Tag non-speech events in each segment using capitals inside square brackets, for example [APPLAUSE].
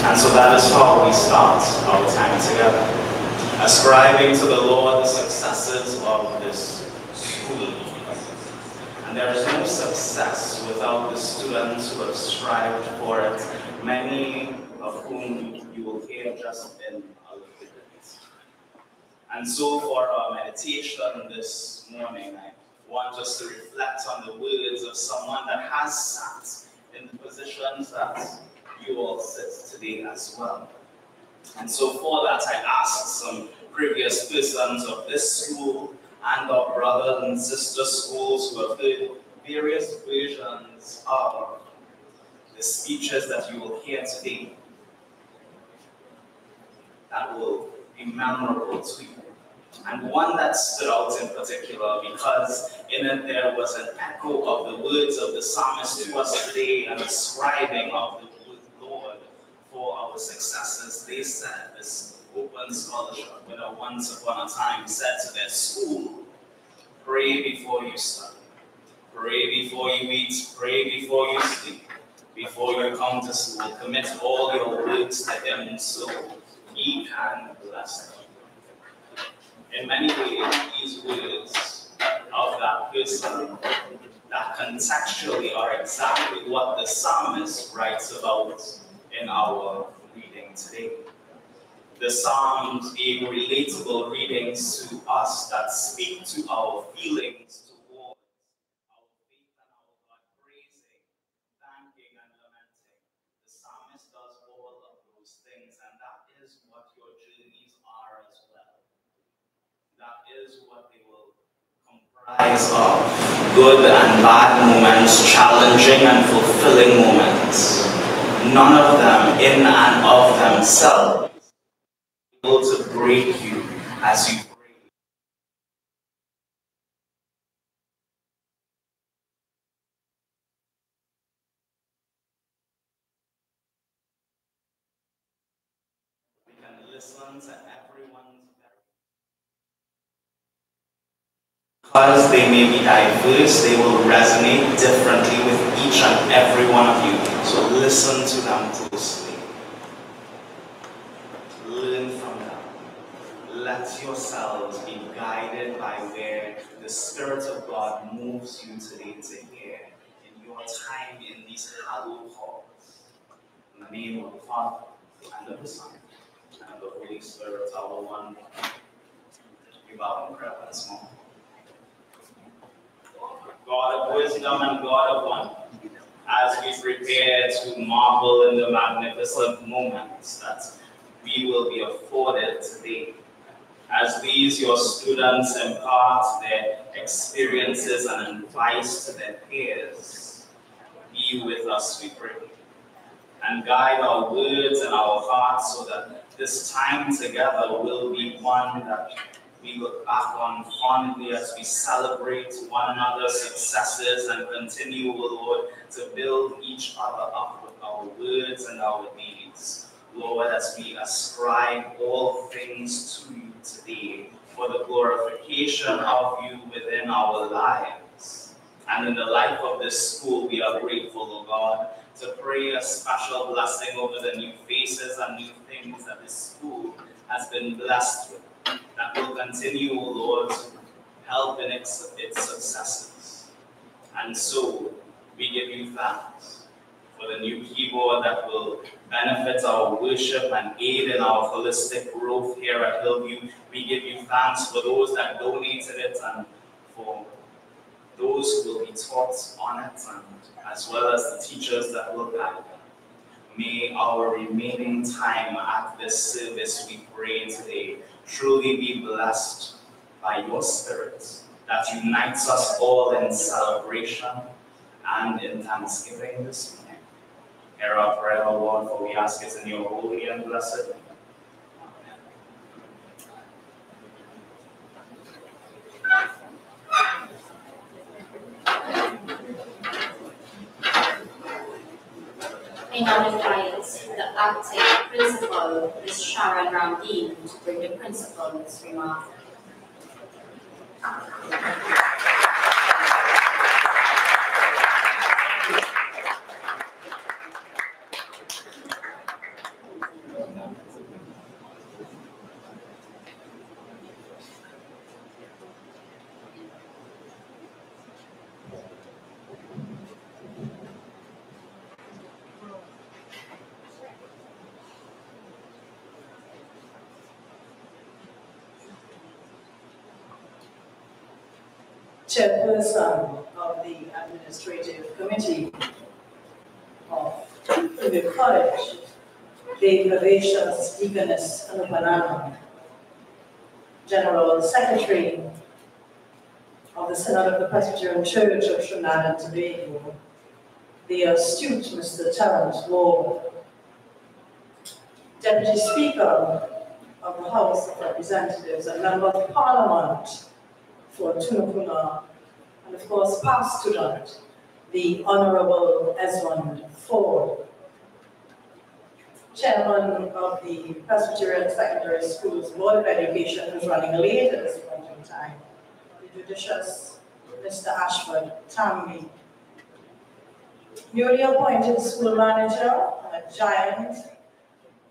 And so that is how we start our time together, ascribing to the Lord the successes of this school. And there is no success without the students who have strived for it, many of whom you will hear just in a little bit. And so for our meditation this morning, I want us to reflect on the words of someone that has sat in the positions that you all sit today as well. And so for that, I asked some previous persons of this school and our brothers and sister schools who have heard various versions of the speeches that you will hear today that will be memorable to you. And one that stood out in particular because in it there was an echo of the words of the psalmist to us today and ascribing of the our successes. They said this open scholarship, when once upon a time said to their school, pray before you study, pray before you eat, pray before you sleep, before you come to school, commit all your works to him so he can bless them. In many ways, these words of that person that contextually are exactly what the psalmist writes about in our reading today. The Psalms being relatable readings to us that speak to our feelings towards our faith and our God, praising, thanking, and lamenting. The psalmist does all of those things, and that is what your journeys are as well that is what they will comprise of good and bad moments, challenging and fulfilling moments. None of them in and of themselves able to break you as you pray. We can listen to everyone's Because they may be diverse, they will resonate differently with each and every one of you. So listen to them closely. Learn from them. Let yourselves be guided by where the Spirit of God moves you today to hear in your time in these hallowed halls. In the name of the Father, and of the Son, and of the Holy Spirit, our one. We bow in prayer once more. God of wisdom and God of wonder, as we prepare to marvel in the magnificent moments that we will be afforded today. As these, your students, impart their experiences and advice to their peers, be with us, we pray. And guide our words and our hearts so that this time together will be one that we look back on fondly as we celebrate one another's successes and continue, O Lord, to build each other up with our words and our deeds. Lord, as we ascribe all things to you today for the glorification of you within our lives. And in the life of this school, we are grateful, O God, to pray a special blessing over the new faces and new things that this school has been blessed with that will continue, O Lord, help in its, its successes. And so we give you thanks for the new keyboard that will benefit our worship and aid in our holistic growth here at Hillview. We give you thanks for those that donated it and for those who will be taught on it, and as well as the teachers that will guide them. May our remaining time at this service, we pray today, truly be blessed by your Spirit that unites us all in celebration and in thanksgiving this morning. Hear our prayer, O Lord, for we ask it in your holy and blessed name. The acting principal, Ms. Sharon Ramdeen, to bring the principal's remark. Chairperson of the administrative committee of the college, the Vivacious Deaconess Anupanana, General Secretary of the Synod of the Presbyterian Church of Trinidad and Tobago, the astute Mr. Terence Law, Deputy Speaker of the House of Representatives and Member of Parliament for Tunapuna, and of course, past student, the Honorable Esmond Forde, Chairman of the Presbyterian Secondary Schools Board of Education, who's running late at this point in time, the judicious Mr. Ashford Tambi, newly appointed school manager, a giant,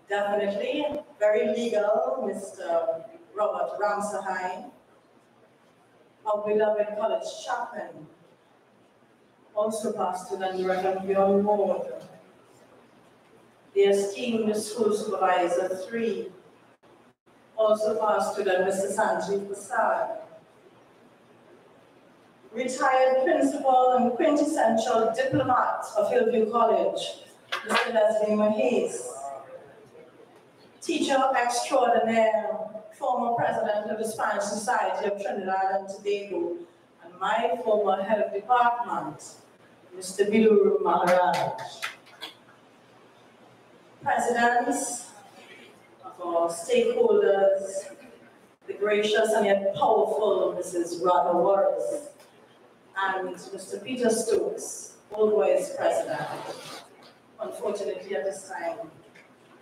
definitely, very legal, Mr. Robert Ramsahine, our beloved college chaplain, also the Reverend Bjorn Ward, the esteemed school supervisor three, also to the Mr. Sanjeev Prasad, retired principal and quintessential diplomat of Hillview College, Mr. Leslie Mahez, teacher extraordinaire, former president of the Spanish Society of Trinidad and Tobago, and my former head of department, Mr. Biluru Maharaj. Presidents of our stakeholders, the gracious and yet powerful Mrs. Radha Warris, and Mr. Peter Stokes, Boys President. Unfortunately, at this time,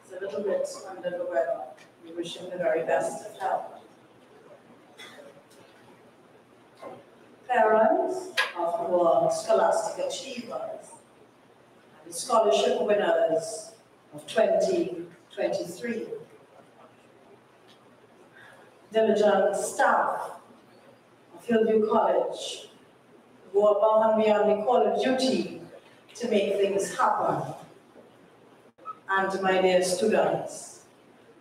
he's a little bit under the weather. We wish him the very best of health. Parents of our scholastic achievers and scholarship winners of 2023. Diligent staff of Hillview College go above and beyond the call of duty to make things happen. And my dear students,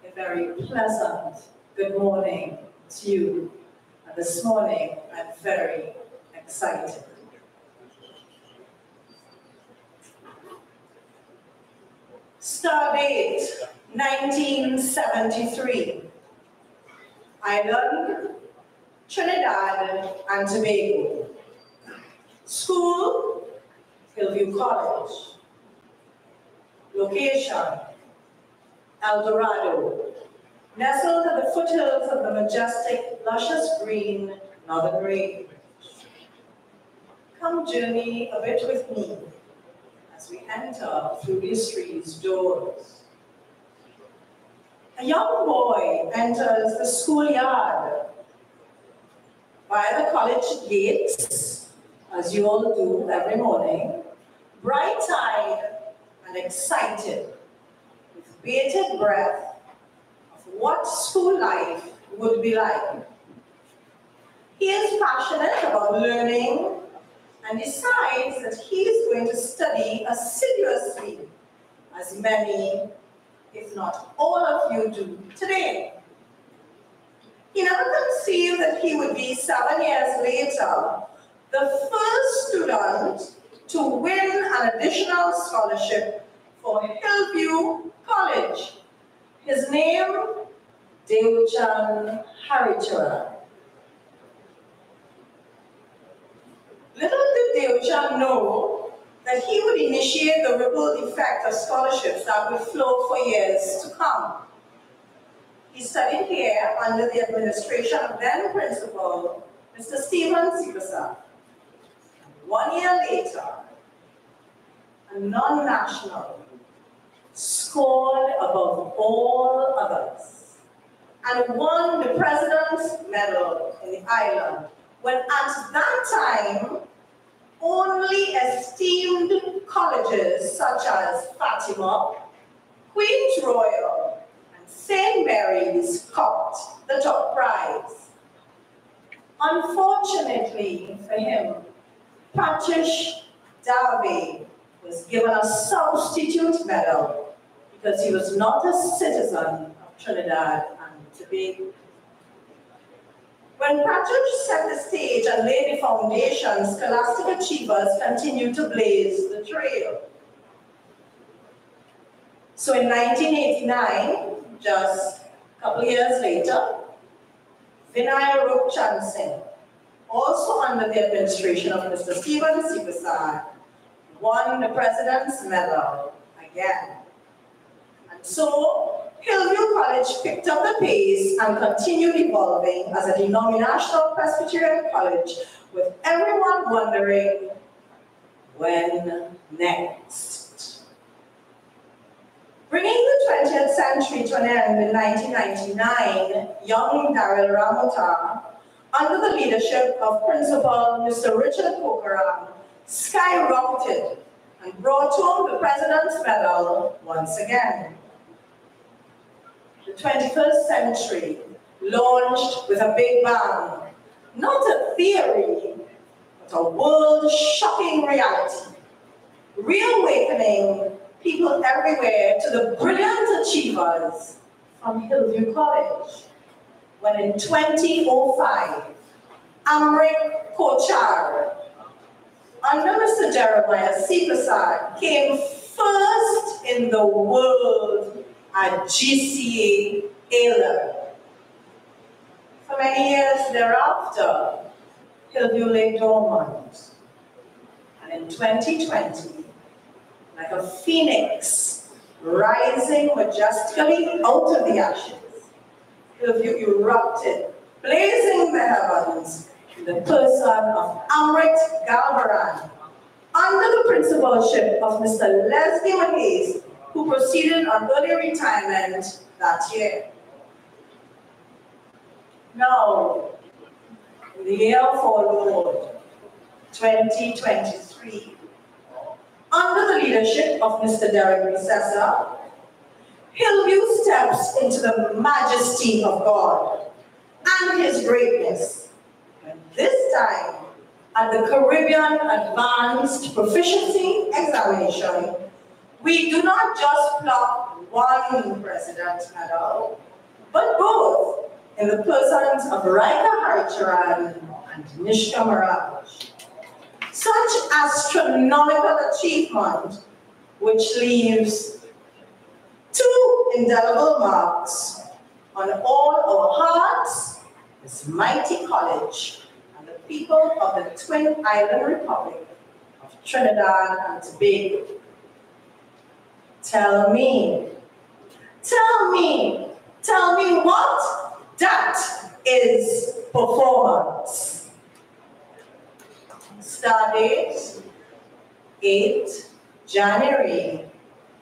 a very pleasant good morning to you. And this morning, I'm very excited. Star date 1973. Island, Trinidad and Tobago. School, Hillview College. Location, El Dorado. Nestled at the foothills of the majestic, luscious green Northern Range. Come journey a bit with me as we enter through history's doors. A young boy enters the schoolyard via the college gates, as you all do every morning, bright-eyed and excited, with bated breath of what school life would be like. He is passionate about learning and decides that he is going to study assiduously, as many, if not all of you do today. He never conceived that he would be seven years later the first student to win an additional scholarship for Hillview College. His name, Deuchan Harichara. Little did Deuchan know that he would initiate the ripple effect of scholarships that would flow for years to come. He studied here under the administration of then principal, Mr. Stephen Sibasa. One year later, a non-national, scored above all others, and won the President's Medal in the island, when at that time, only esteemed colleges such as Fatima, Queen's Royal, and St. Mary's copped the top prize. Unfortunately for him, Pratish Darby was given a substitute medal because he was not a citizen of Trinidad and Tobago. When Patrick set the stage and laid the foundation, scholastic achievers continued to blaze the trail. So in 1989, just a couple years later, Vinaya Rupchandson, also under the administration of Mr. Stephen C. Won the President's Medal again. So Hillview College picked up the pace and continued evolving as a denominational Presbyterian college with everyone wondering when next. Bringing the 20th century to an end in 1999, young Daryl Ramota, under the leadership of Principal Mr. Richard Kokaram, skyrocketed and brought home the President's Medal once again the 21st century launched with a big bang. Not a theory, but a world-shocking reality. Reawakening people everywhere to the brilliant achievers from Hillview College. When in 2005, Amrit Kochar, under Mr. Jeremiah C. Prasad, came first in the world at GCE A-level. For many years thereafter, Hillview lay dormant. And in 2020, like a phoenix rising majestically out of the ashes, Hillview erupted, blazing the heavens in the person of Amrit Galvaran, under the principalship of Mr. Leslie Mahays, who proceeded on early retirement that year. Now, the year followed, 2023, under the leadership of Mr. Derek Recessor, Hillview steps into the majesty of God and his greatness. And this time, at the Caribbean Advanced Proficiency Examination we do not just pluck one president medal, but both in the persons of Raika Haricharan and Nishka Maraj. Such astronomical achievement, which leaves two indelible marks on all our hearts, this mighty college, and the people of the Twin Island Republic of Trinidad and Tobago. Tell me. Tell me. Tell me what that is performance. Start date 8 January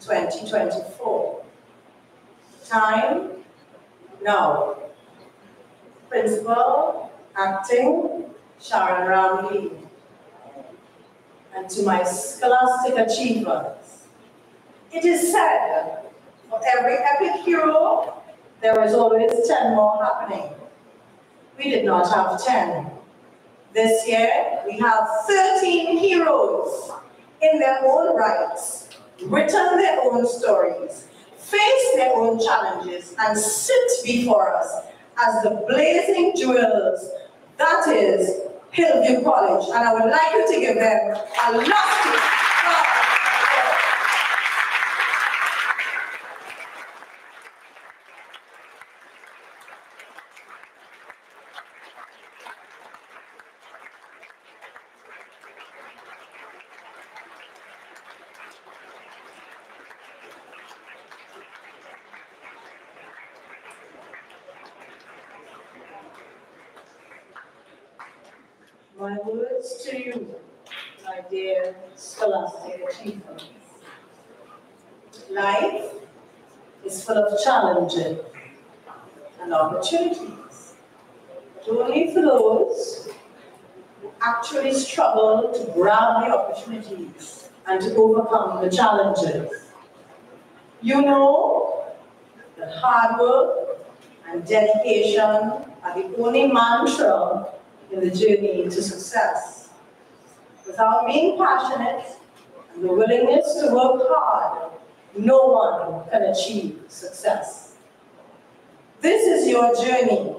2024. Time now. Principal, acting, Sharon Ramlee. And to my scholastic achievers, it is said, for every epic hero, there is always 10 more happening. We did not have 10. This year, we have 13 heroes in their own rights, written their own stories, faced their own challenges, and sit before us as the blazing jewels that is Hillview College. And I would like you to give them a lusty My words to you, my dear scholastic achievers. Life is full of challenges and opportunities, but only for those who actually struggle to grab the opportunities and to overcome the challenges. You know that hard work and dedication are the only mantra in the journey to success. Without being passionate and the willingness to work hard, no one can achieve success. This is your journey.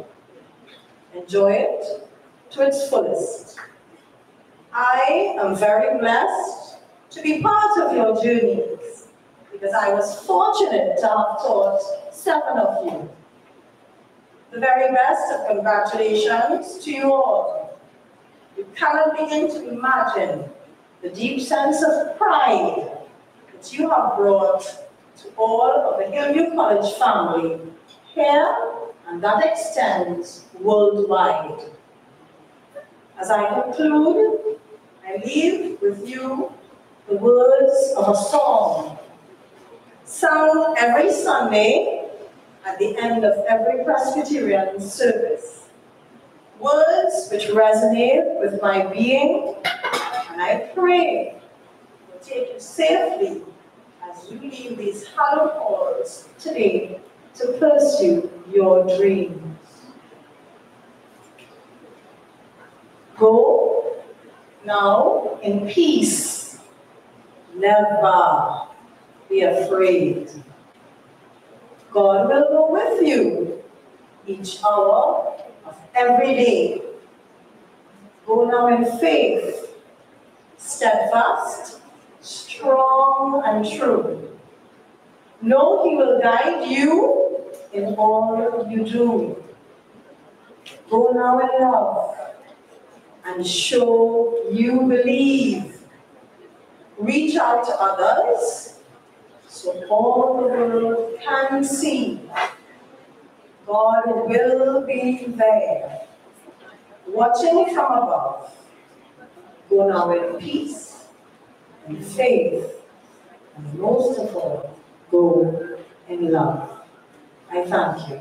Enjoy it to its fullest. I am very blessed to be part of your journeys because I was fortunate to have taught seven of you. The very best of congratulations to you all. You cannot begin to imagine the deep sense of pride that you have brought to all of the Hillview College family here and that extends worldwide. As I conclude, I leave with you the words of a song sung every Sunday at the end of every Presbyterian service. Words which resonate with my being, and I pray will take you safely as you leave these hallowed halls today to pursue your dreams. Go now in peace. Never be afraid. God will go with you each hour of every day. Go now in faith, steadfast, strong, and true. Know He will guide you in all you do. Go now in love and show you believe. Reach out to others so all the world can see. God will be there, watching from above. Go now in peace and faith, and most of all, go in love. I thank you.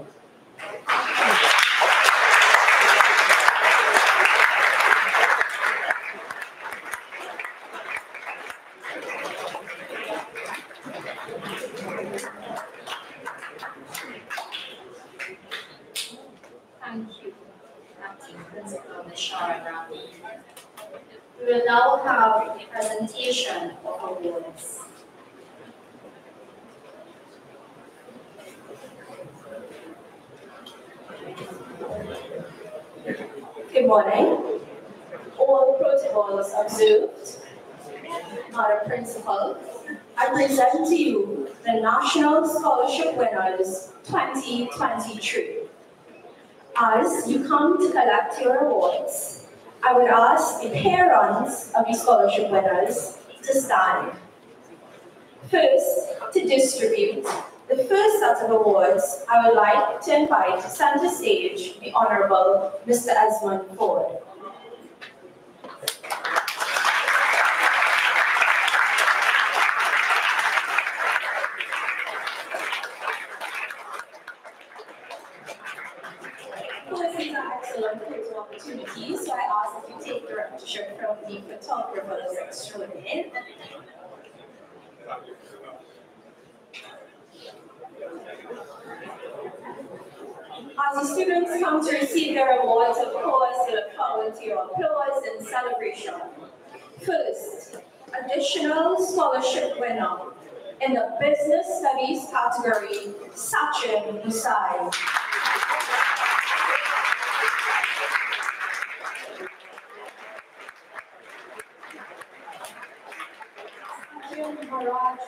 Thank you, Acting Principal Ms. Sharon Brown. We will now have a presentation of awards. Good morning. All protocols observed. Madam Principal, I present to you the National Scholarship Winners 2023. As you come to collect your awards, I would ask the parents of the scholarship winners to stand. First, to distribute the first set of awards, I would like to invite to center stage the Honorable Mr. Esmond Forde. Well, this is an excellent photo opportunity, so I ask that you take your picture from the photographers As the students come to receive their awards, of course, they look forward to your applause and celebration. First, additional scholarship winner in the business studies category, Sachin Musai. Maharaj.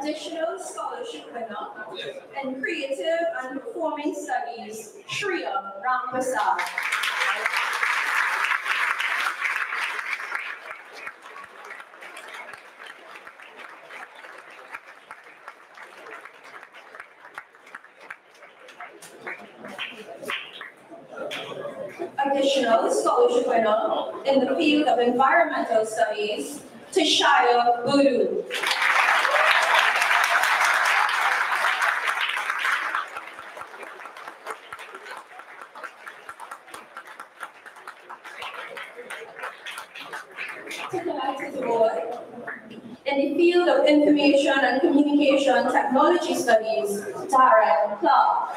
Additional scholarship winner in creative and performing studies, Shriya Ramprasad. In the field of environmental studies, Tishaya Guru. to collect his award in the field of information and communication technology studies, Darren Clark.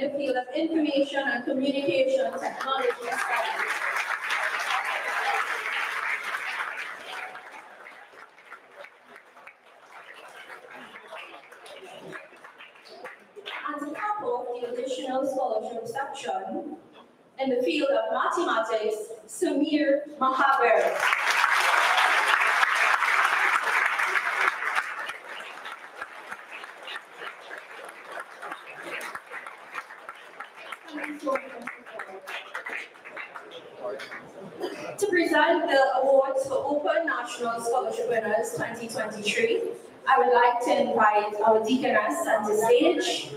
in the field of information and communication technology studies. And to cap off the additional scholarship section, in the field of mathematics, Samir Mahaber. To present the awards for Open National Scholarship Winners 2023, I would like to invite our deaconess on the stage.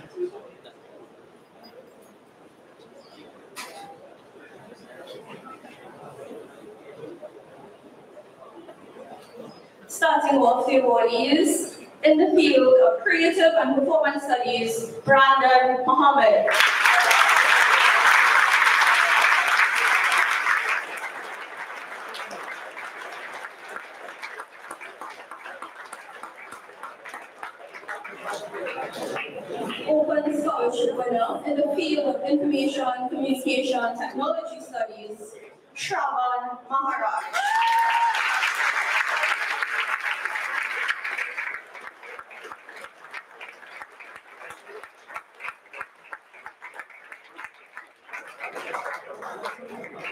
Starting off the awardees in the field of creative and performance studies, Brandon Mohammed. Open Scholarship winner in the field of Information Communication Technology Studies, Shravan Maharaj.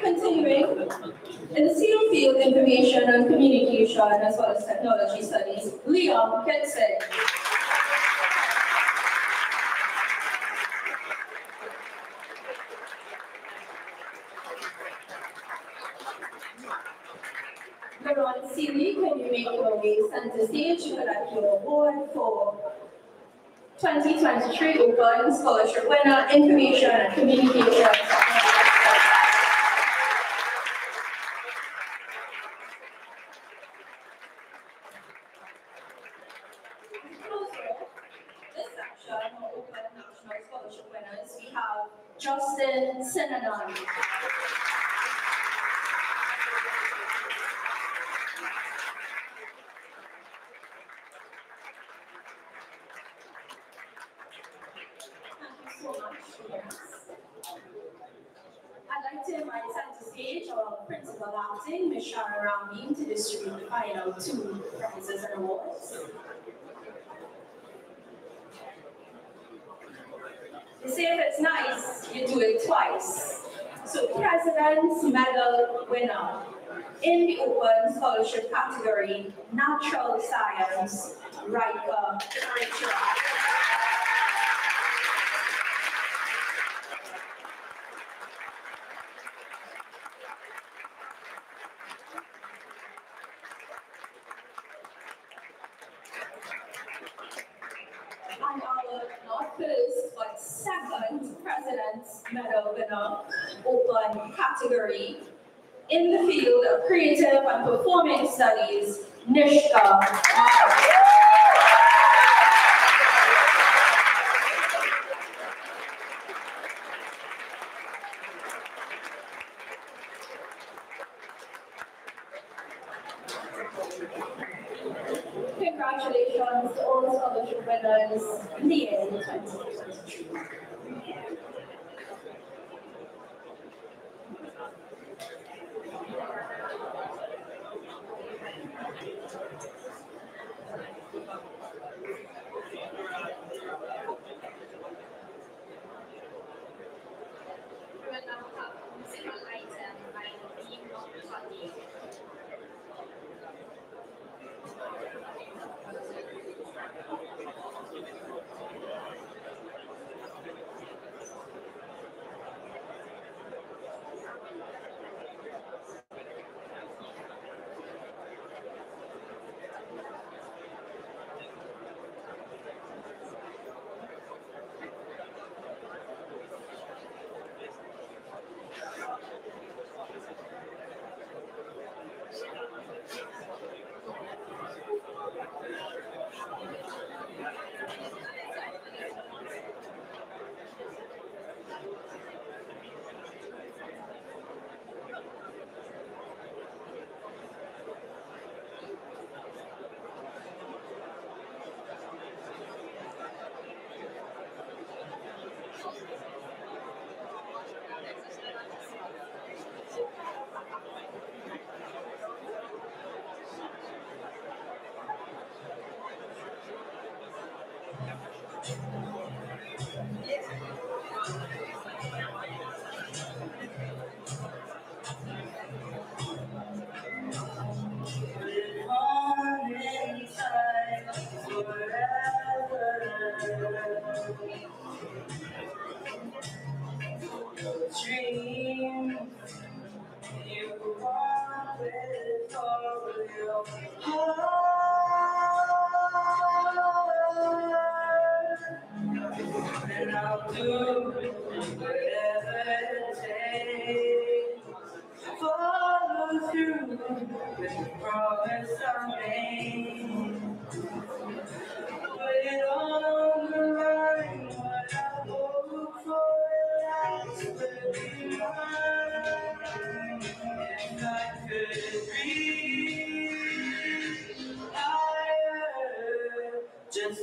Continuing, in the SEAL field information and communication as well as technology studies, Leon Kitson. Laurent Seeley, can you make your way center stage to collect your award for 2023 Open Scholarship Winner, Information and Communication Technology. This section of Open National Scholarship winners, we have Justin Sinanan. Thank you so much. Yes. I'd like to invite center stage our principal acting, Ms. Sharon Ramdeen, to distribute the final two prizes and awards. They say if nice, you do it twice. So President's Medal winner in the Open Scholarship category, Natural Science, Raika Richard. And our not first, but second President's Medal winner, open category in the field of creative and performing studies, Nishka. And I'll do whatever it takes. Follow through with the promise I made.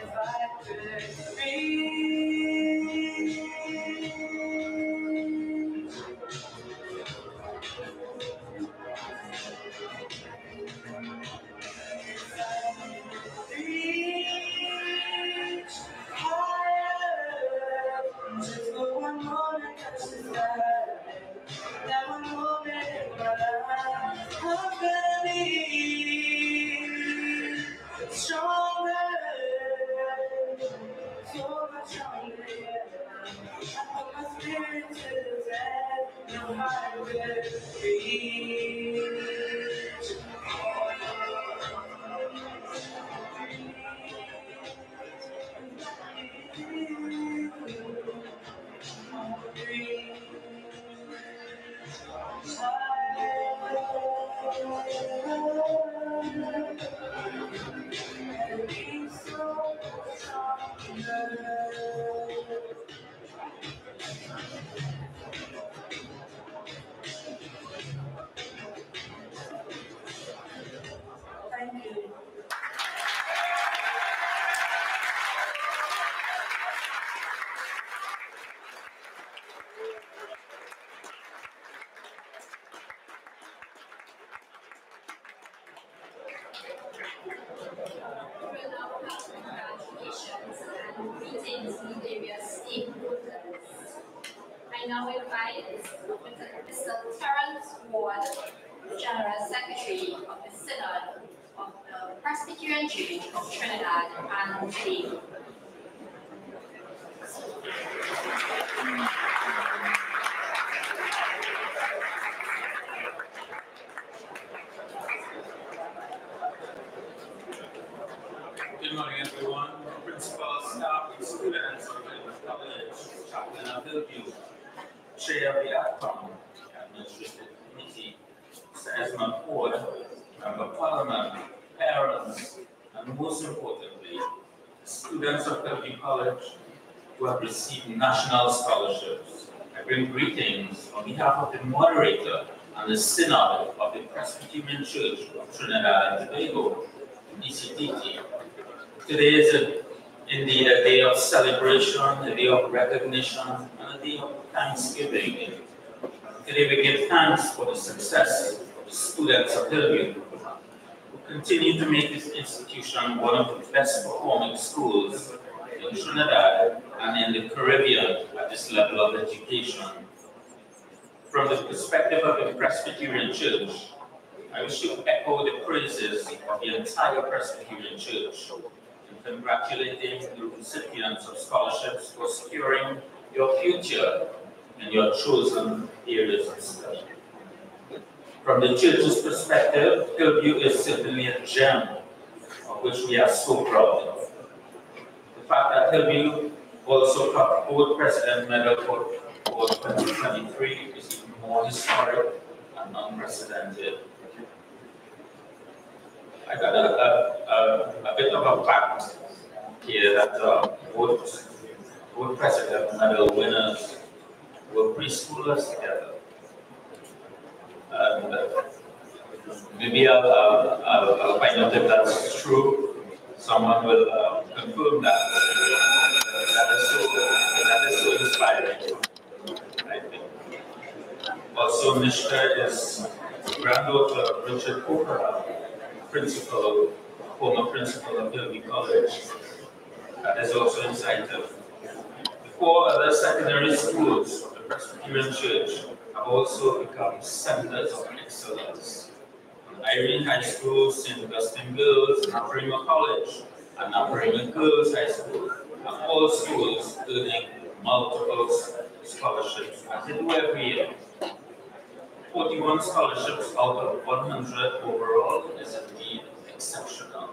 If I could be PCTT. Today is a, indeed a day of celebration, a day of recognition, and a day of thanksgiving. Today we give thanks for the success of the students of Hillview, who continue to make this institution one of the best performing schools in Trinidad and in the Caribbean at this level of education. From the perspective of the Presbyterian Church, I wish to echo the praises of the entire Presbyterian Church in congratulating the recipients of scholarships for securing your future in your chosen areas of study. From the church's perspective, Hillview is certainly a gem of which we are so proud of. The fact that Hillview also got board president medal for 2023 is even more historic and unprecedented. I got a, a, a, a bit of a fact here that uh, both, both president medal winners were preschoolers together. And uh, maybe I'll, I'll, I'll, I'll find out if that's true. Someone will uh, confirm that. That is so, that is so inspiring, I think. Also, Nishka is granddaughter of Richard Cooper, principal, former principal of Hillview College. That is also insightful. The four other secondary schools of the Presbyterian Church have also become centers of excellence. Iere High School, St. Augustine Girls, College, and Naparima Girls High School are all schools earning multiple scholarships every year. 41 scholarships out of 100 overall is indeed exceptional.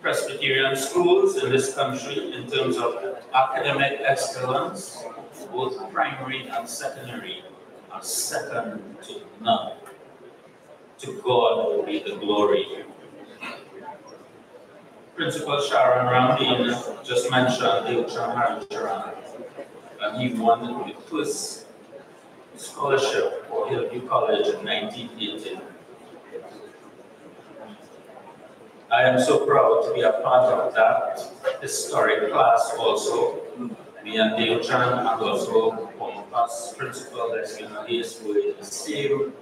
Presbyterian schools in this country, in terms of academic excellence, both primary and secondary, are second to none. To God be the glory. Principal Sharon Ramdeen just mentioned Deochan Haricharan, and he won the first scholarship for Hillview College in 1980. I am so proud to be a part of that historic class also. Me and Deochan and also former past principal Leslie Hayes were in the same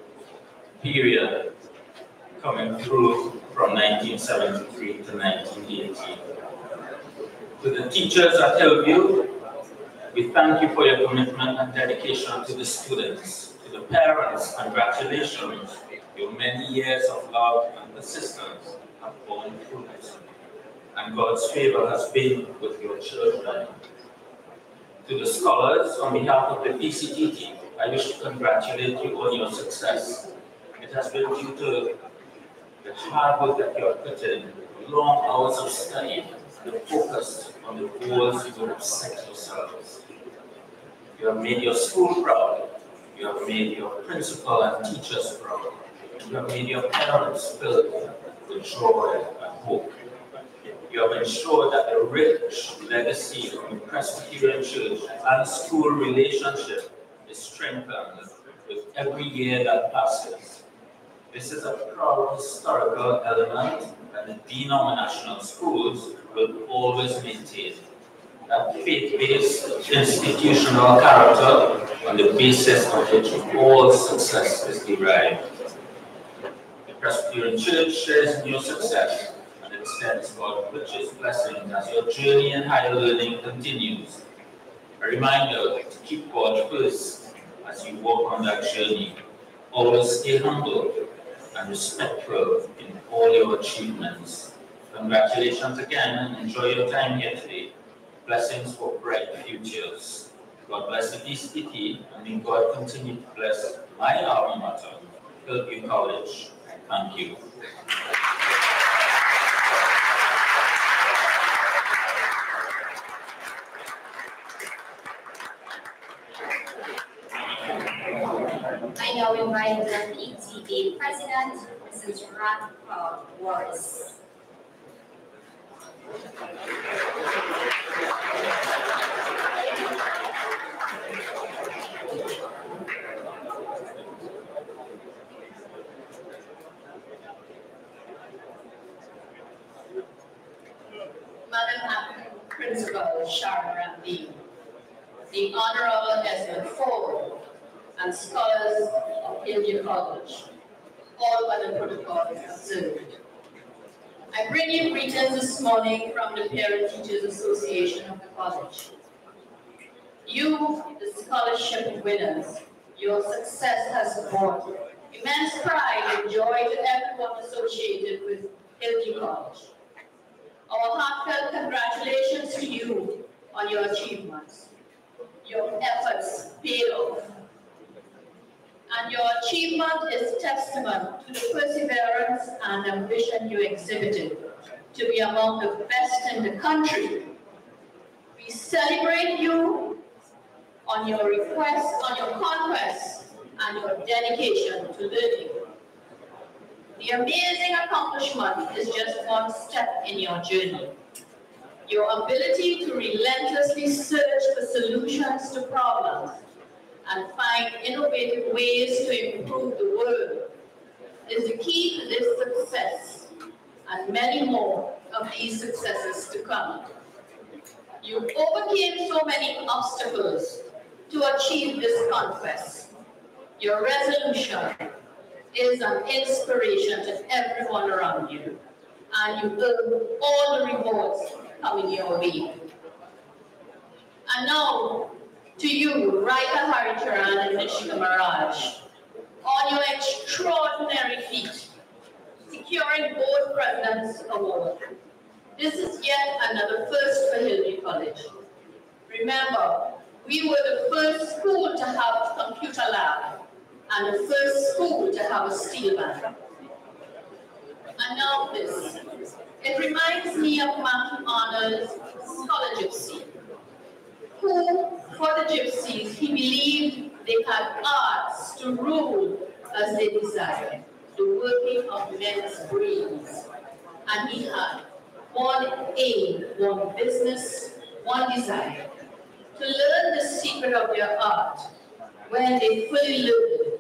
period coming through from 1973 to 1980. To the teachers at Hillview, we thank you for your commitment and dedication to the students. To the parents, congratulations. Your many years of love and persistence have borne fruit. And God's favor has been with your children. To the scholars, on behalf of the PCT team, I wish to congratulate you on your success. It has been due to the hard work that you have put in, long hours of study, the focus on the goals you have set yourselves. You have made your school proud. You have made your principal and teachers proud. You have made your parents filled with joy and hope. You have ensured that the rich legacy of the Presbyterian Church and school relationship is strengthened with every year that passes. This is a proud historical element that the denominational schools will always maintain. That faith-based institutional character on the basis of which all success is derived. The Presbyterian Church shares in your success and extends God's richest blessings as your journey in higher learning continues. A reminder to keep God first as you walk on that journey. Always stay humble and respectful in all your achievements. Congratulations again and enjoy your time here today. Blessings for bright futures. God bless the city, and may God continue to bless my alma mater, Hillview College. Thank you. I now invite the PTA President, Mrs. Radha Morris. Madam Principal Sharon Ramdeen, the Honorable Esmond Forde, and scholars of Hillview College, all by other protocols observed. I bring you greetings this morning from the Parent Teachers Association of the college. You, the scholarship winners, your success has brought immense pride and joy to everyone associated with Hillview College. Our heartfelt congratulations to you on your achievements. Your efforts paid off. And your achievement is testament to the perseverance and ambition you exhibited to be among the best in the country. We celebrate you on your request, on your conquest, and your dedication to learning. The amazing accomplishment is just one step in your journey. Your ability to relentlessly search for solutions to problems and find innovative ways to improve the world is the key to this success and many more of these successes to come. You overcame so many obstacles to achieve this conquest. Your resolution is an inspiration to everyone around you, and you earn all the rewards coming your way. And now, to you, Raika Haricharan and Nishika Maraj, on your extraordinary feat, securing both President's Award. This is yet another first for Hillview College. Remember, we were the first school to have a computer lab and the first school to have a steel band. And now this. It reminds me of Matthew Arnold's Scholar Gypsy, who, for the gypsies, he believed they had arts to rule as they desired, the working of men's brains. And he had one aim, one business, one desire, to learn the secret of their art when they fully learn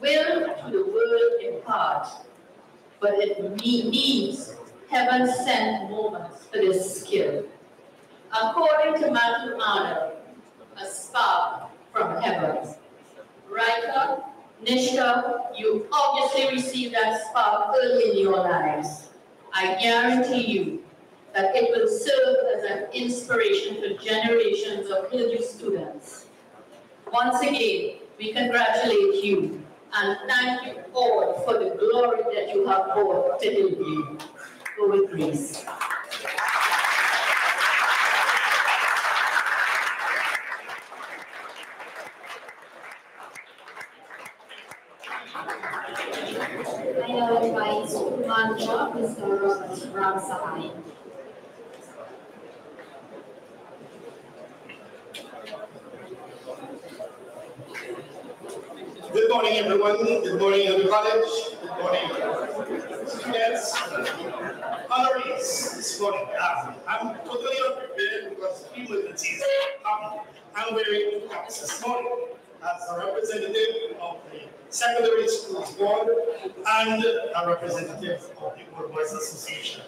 will to the world impart, but it needs heaven-sent moments for this skill. According to Matthew Arnold, a spark from heaven. Raika, Nishka, you obviously received that spark early in your lives. I guarantee you that it will serve as an inspiration for generations of Hillview students. Once again, we congratulate you and thank you all for the glory that you have brought to Hillview. Go with grace. I now Mantra, Mr. Ram Sahai. Good morning, everyone. Good morning, Hillview College. Good morning, students, honorees. This morning, um, I'm totally unprepared because humility um, I'm wearing two caps this morning as a representative of the Secondary Schools Board and a representative of the Old Boys Association.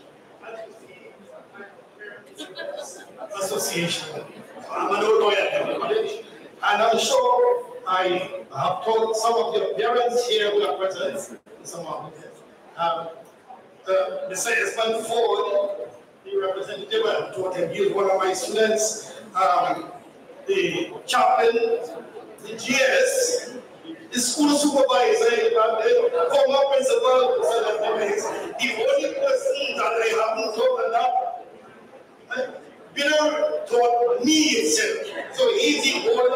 Association. I'm an old boy at Hillview College, and I'm sure I have told some of your parents here who are present, some of them. Um, uh, Mr. Esmond Forde, the representative, I taught him, he one of my students, um, the chaplain, the GS, school supervisor, and the former principal, the only person that I haven't enough, uh, Peter taught me itself. So he's the older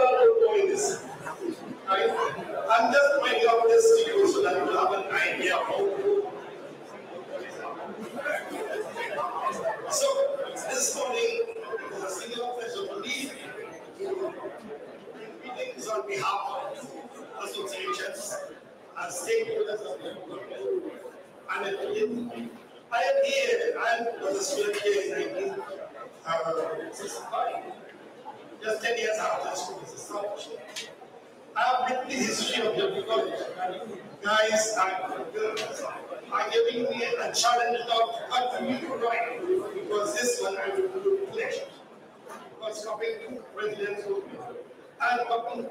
boy in this. Right? I'm just bringing up this to you so that you have an idea how. So this morning is a singular pleasure for me. Meetings on behalf of associations and stakeholders of the community. And it, I am here, I was a student here in 1965, uh, just 10 years after school was established. I have written the history of your college, and guys and girls are giving me a challenge of what you right, because this one I will do pleasure. Because coming to President and coming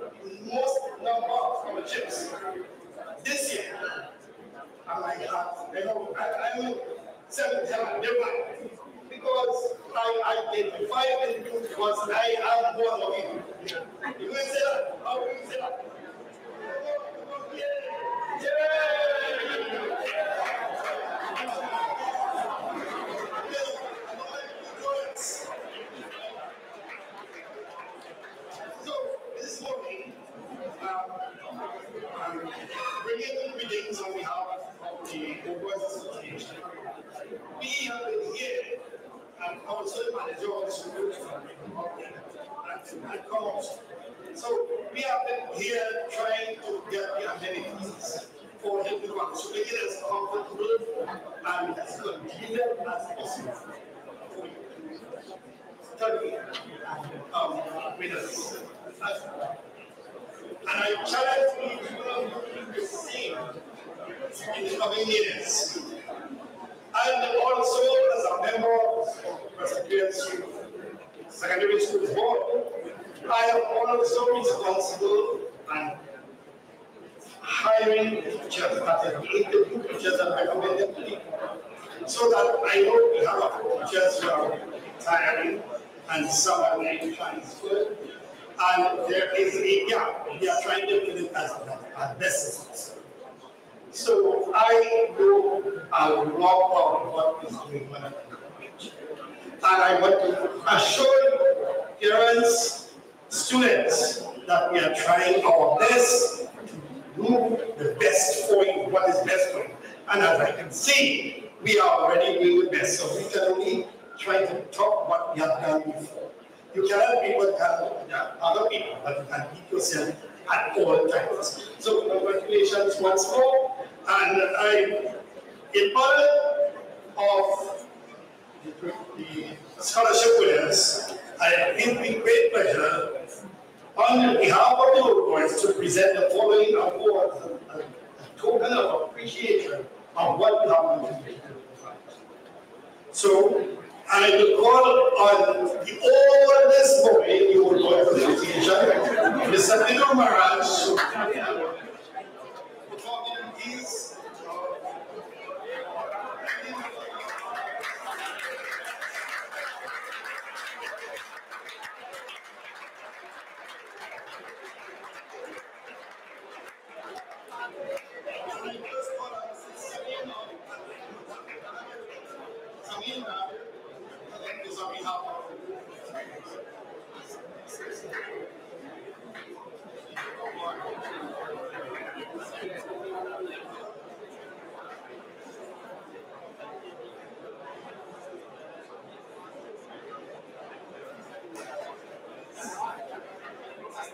most number of chips this year, my heart. You know, I, I'm seven seven never because I identify with you because I am one of you. You will say that? How will you say that? So this morning, um, bringing greetings on behalf of the Boys Association. We have been here and also manager of the school and, comes. So we have been here trying to get the amenities for him to make it as comfortable and as convenient as possible. Study um, with us. And I challenge you to same in the coming years. And also as a member of Presbyterian Secondary School Board, I am also responsible and hiring teachers, that interview teachers and recommended people. So that I know we have a teachers who are retiring and some are being transferred. And there is a gap. We are trying to fill it as, as possible. So I know a lot on what is going on. And I want to assure parents, students, that we are trying our best to do the best for you, what is best for you. And as I can see, we are already doing the best, so we can only try to talk what we have done before. You cannot be what can other people, but you can keep yourself at all times. So congratulations once more. And I, in honor of the, scholarship winners, I give me great pleasure on behalf of the Old Boys to present the following awards, a, a token of appreciation of what we have been doing. So I will call on the oldest boy the Old Boys Association, Mr. Nino Maharaj, to carry out performing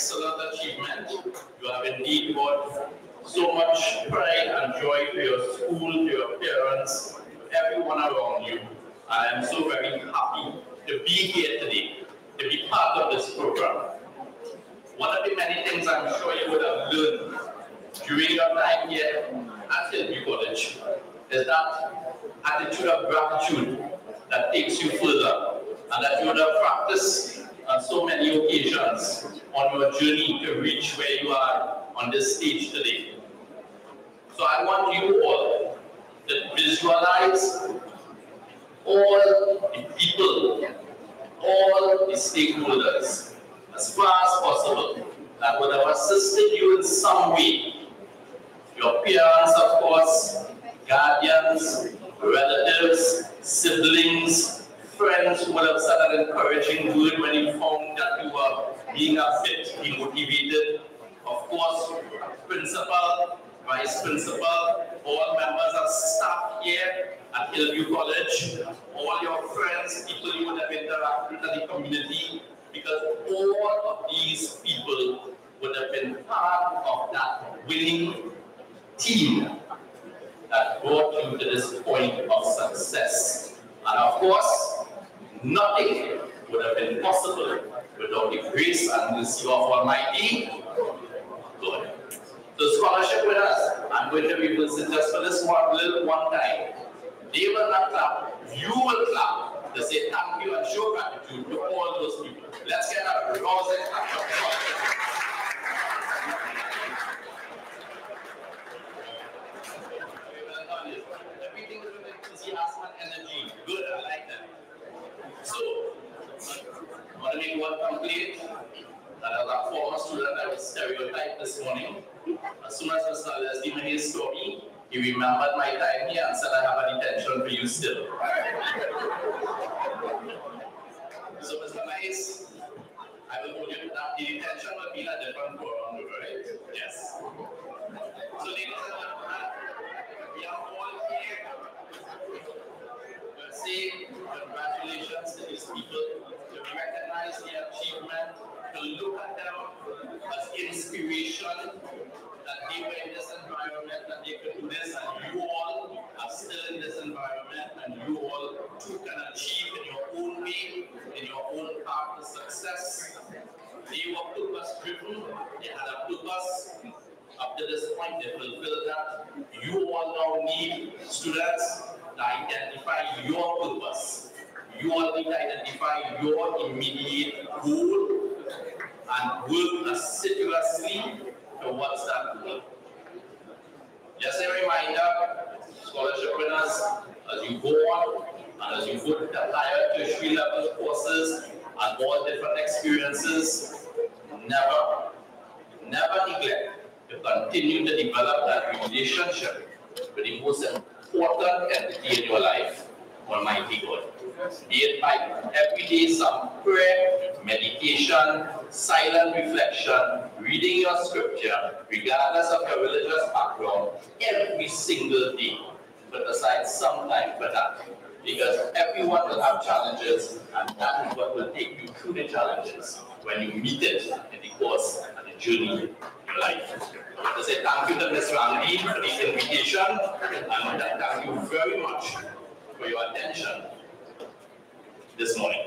excellent achievement. You have indeed brought so much pride and joy to your school, to your parents, to everyone around you. I am so very happy to be here today, to be part of this program. One of the many things I'm sure you would have learned during your time here at Hillview College is that attitude of gratitude that takes you further and that you would have practiced on so many occasions on your journey to reach where you are on this stage today. So I want you all to visualize all the people, all the stakeholders, as far as possible, that would have assisted you in some way. Your parents, of course, guardians, relatives, siblings, friends who will have said an encouraging word when you found that you were being upset, he motivated. Of course, principal, vice principal, all members of staff here at Hillview College, all your friends, people you would have interacted with in the community, because all of these people would have been part of that winning team that brought you to this point of success. And of course, nothing would have been possible without the grace and mercy of Almighty God. The scholarship with us, I'm going to be revisit just for this one little one time. They will not clap, you will clap to say thank you and show gratitude to all those people. Let's get a rousing applause. Everything with enthusiasm and energy. Good, I like that. So, want to make one complaint that as a former student I was stereotyped this morning. As soon as Mr. Leslie me his story, he remembered my time here and said I have a detention for you still. so Mr. Nice, I will hold you that. The detention will be a different forum, right? Yes. So ladies and gentlemen, we are all here say congratulations to these people, to recognize their achievement, to look at them as inspiration that they were in this environment, that they could do this, and you all are still in this environment, and you all took can achieve in your own way, in your own path to success. They were purpose driven, they had a purpose. Up to this point, they fulfilled that. You all now need students to identify your purpose. You all need to identify your immediate goal and work assiduously towards that goal. Just a reminder, scholarship winners, as you go on and as you go to the higher tertiary level courses and all different experiences, never, never neglect to continue to develop that relationship with the most important entity in your life, Almighty God. Be it by every day some prayer, meditation, silent reflection, reading your scripture, regardless of your religious background, every single day. Put aside some time for that. Because everyone will have challenges, and that is what will take you through the challenges when you meet it in the course journey life. To say thank you to Ms. Randy for the invitation, and thank you very much for your attention this morning.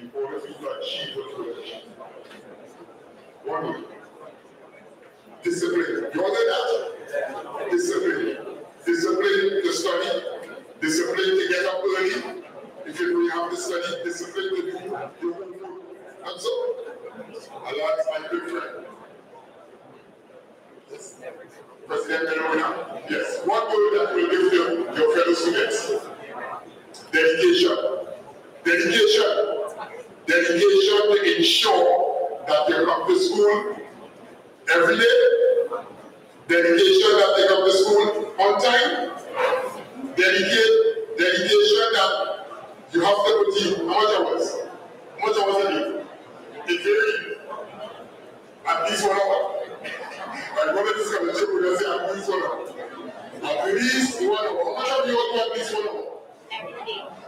In order you to achieve what you achieve. One. Discipline. You want that? Discipline. Discipline to study. Discipline to get up early. If you don't have to study, discipline to do homework. And so, Allah is my good friend. President Melona, yes. One word that will give them your fellow students. Dedication. Dedication. Dedication to ensure that they come to school every day. Dedication that they come to school on time. Dedicate, dedication that you have to put in how much hours? How much hours a day? It varies. At least one hour. One of these kind of children will say at least one hour. At least one hour. How much of you want to at least one hour? Every day.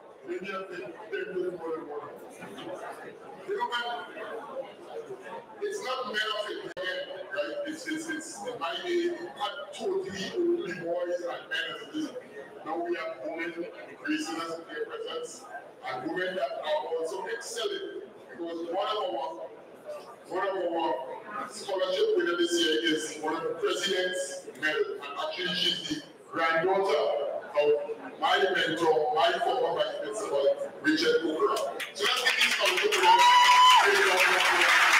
are you doing up? It's not men of it, right? It's, it's, it's my day, not totally only boys and men as it. Now we have women increasing us in their presence and women that are also excelling because one of our one of our scholarship winner this year is one of the president's medal, and actually she's the granddaughter of my mentor, my former vice principal, Richard Cooper. So let's give winners a big round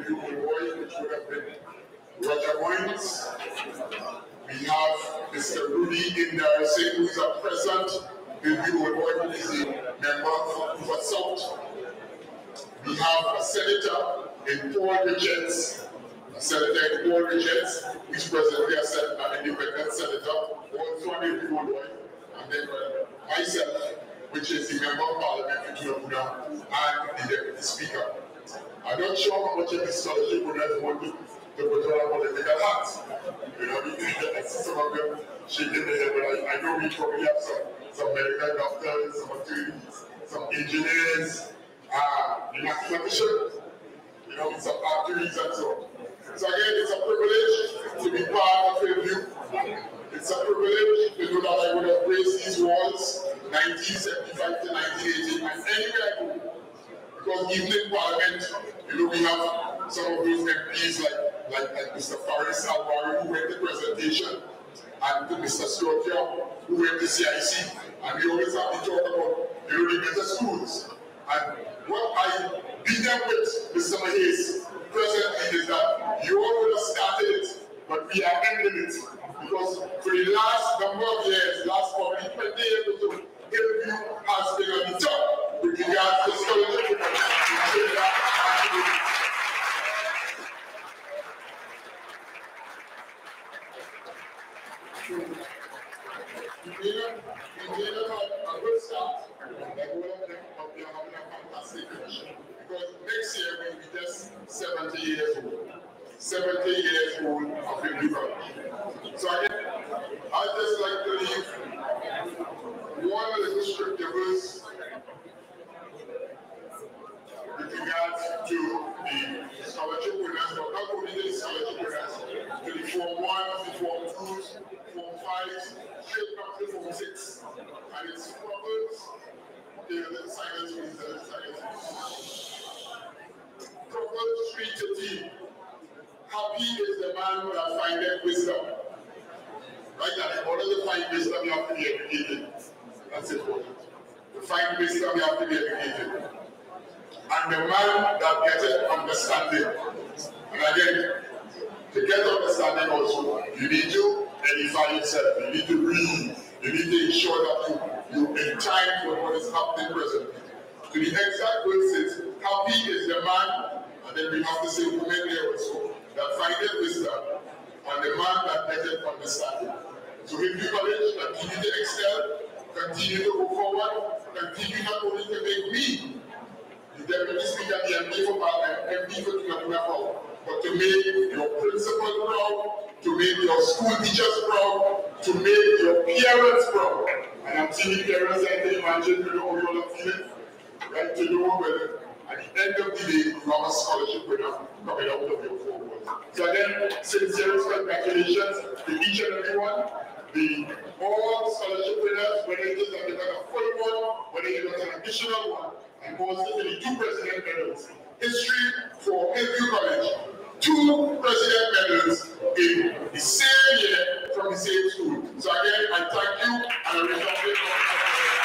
which Roger. We have Mr. Rudy Indarsingh, who is a present review boy, who is a member of the South. We have a senator in Paul Richards, a senator in Paul Richards, is presently sen- an independent senator, also an boy. And then uh, myself, which is the member of parliament for and the deputy speaker. I'm not sure how much of this scholarship would have wanted to put on a political hat. You know, I see [LAUGHS] some of them shaking their head, but I, I know we probably have some, some medical doctors, some attorneys, some engineers, uh, mathematicians, you know, some factories and so on. So again, it's a privilege to be part of review. It's a privilege to know that I would have raised these walls 1975 to 1980 and anywhere I go. Because even in Parliament, you know, we have some of those MPs like, like, like Mr. Faris Al-Rawi who went the presentation and Mr. Stuart who went to CIC. And we always have to talk about, you know, the better schools. And what I beat them with, Mr. Mahez, presently is that you all would have started it, but we are ending it. Because for the last number of years, last probably 20 years or so, Hillview has been on the top with regards to have a good start, but all of a finish. Because next year we'll be just 70 years old. 70 years old of the river. So again, I'd just like to leave one little scripture verse with regards to the scholarship winners, but not only the scholarship winners, to the Form 1s, the Form 2s, Form 5s, And it's Proverbs, okay, the silence please, the silence. Proverbs 3.13. Happy is the man that findeth wisdom. Right now, in order to find wisdom, you have to be educated. That's important. To find wisdom, you have to be educated. And the man that gets getteth understanding. And again, to get understanding also, you need to edify yourself. You need to read. You need to ensure that you, you in time with what is happening presently. To the exact verse is, happy is the man, and then we have to say woman there also, that findeth wisdom, and the man that getteth understanding. So if you college, continue to excel, continue to go forward, continue not only to make me the deputy speaker, the MP for Parliament, MP for Tunapuna but to make your principal proud, to make your school teachers proud, to make your parents proud. And I'm seeing parents, I can imagine, you know, you all are feeling, right? To know whether at the end of the day, you have a scholarship winner coming out of your four walls. So again, sincere congratulations to each and every one. The all scholarship winners, whether is that they got a full one, whether you got an additional one, and the two president medals. History for Hillview College, two president medals in the same year from the same school. So again, I thank you and I wish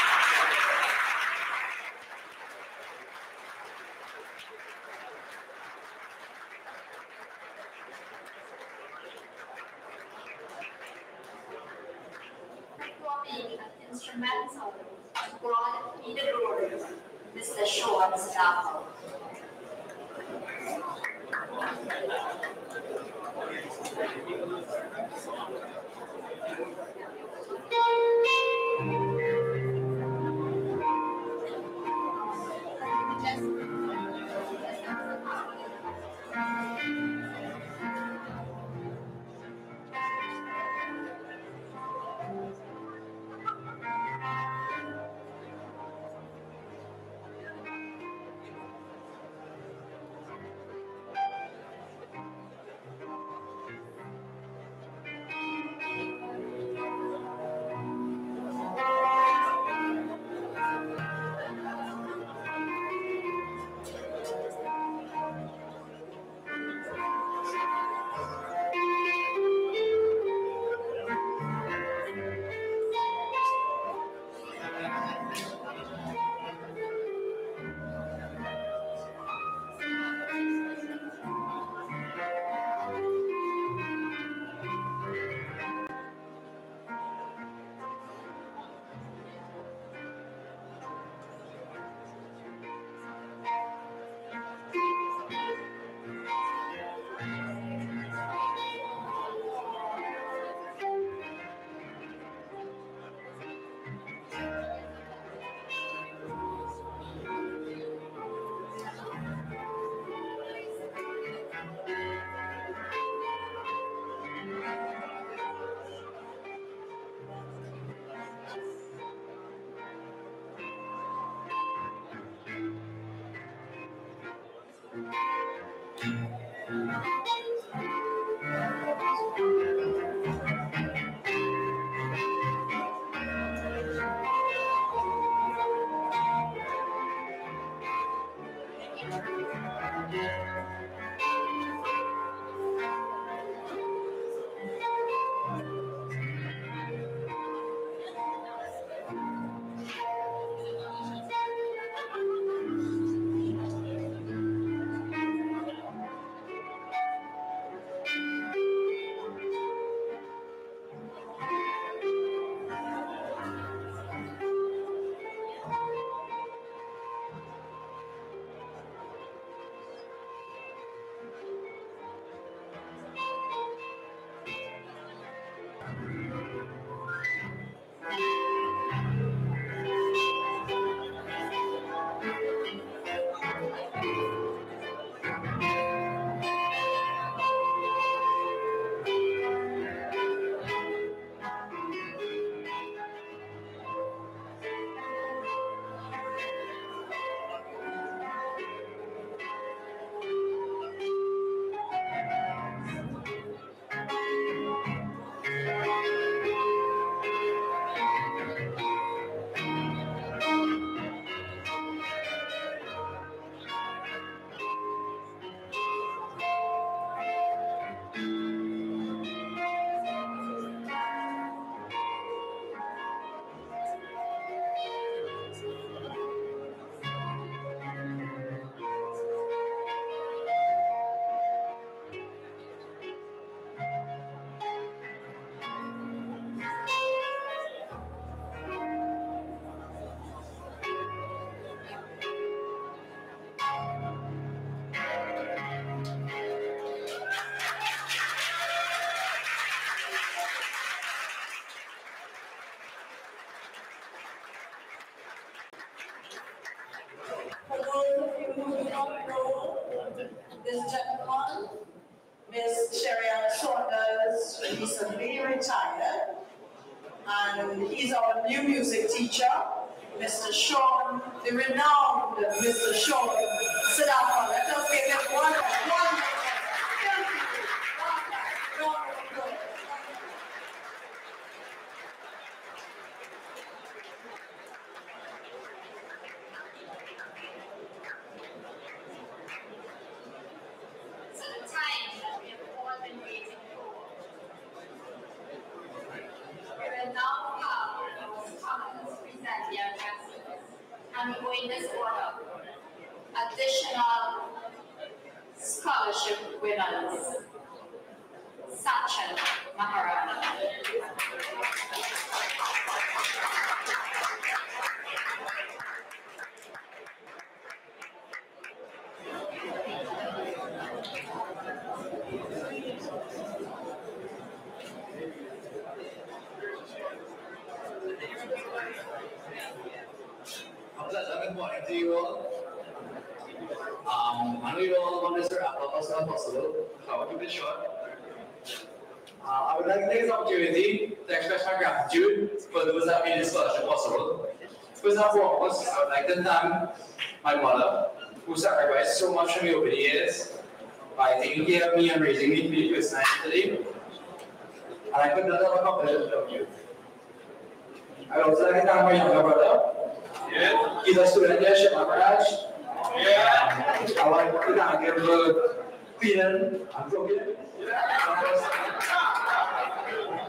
I want to thank him for cleaning and cooking.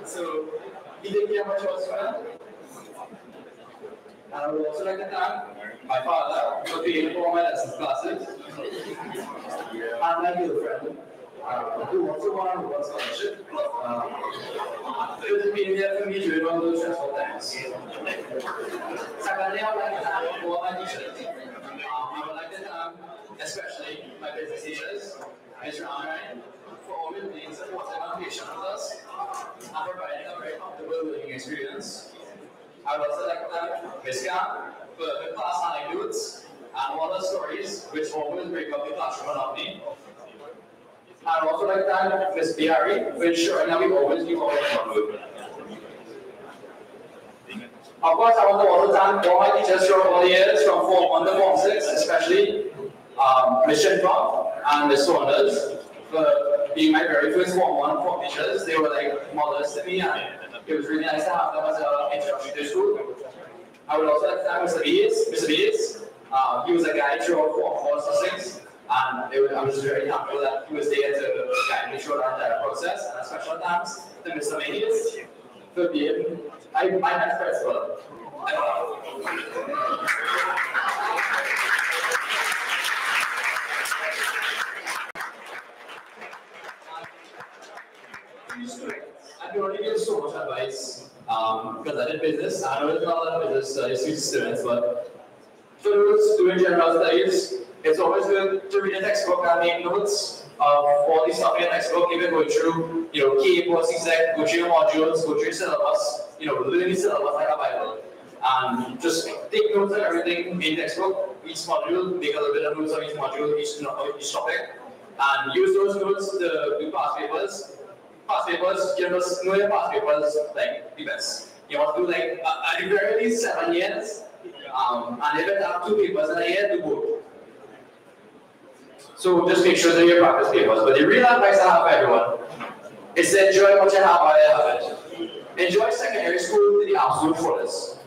So, he did care much And I also like to thank my father for paying for my lessons classes. And my girlfriend, uh, who also won one scholarship. Uh, it has been there for me during all those stressful times. Secondly, I would like to thank all my teachers. I would like to thank especially my business teachers, Mr. Amran, for always being supportive and patient with us and providing a very comfortable learning experience. I would also like to thank Ms. Khan for the class anecdotes and all the stories which always break up the classroom monotony. I'd also like to thank Ms. Biari for ensuring that we always do head on Of course, I want to also thank all my teachers throughout all the years from Form 1 to Form 6, especially um, Ms. Shinpong and Ms. Saunders for being my very first Form 1 Form teachers. They were like mothers to me and it was really nice to have them as an introduction to school. I would also like to thank Mr. Bees. Mr. Bees, uh, he was a guide throughout Form 4 to 6 and I was very thankful that he was there to guide me through that process and a special thanks to Mr. Mahias I, my next principal. I can only give so much advice um, because I did business. I know it's not a lot of business studies to students, but for those doing general studies, it's always good to read a textbook and make notes the stuff in the textbook, even going through, you know, key like go through modules, go through syllabus, you know, learn the syllabus like a Bible. And just take notes of everything in textbook, each module, make a little bit of notes of each module, each, each topic, and use those notes to do past papers. Past papers, you must know your past papers like the best. You want to do like uh, at the very least seven years, um, and if you have two papers in a year, do both. So just make sure that you practice papers. But the real advice I have for everyone is to enjoy what you have while you have it. Enjoy secondary school to the absolute fullest.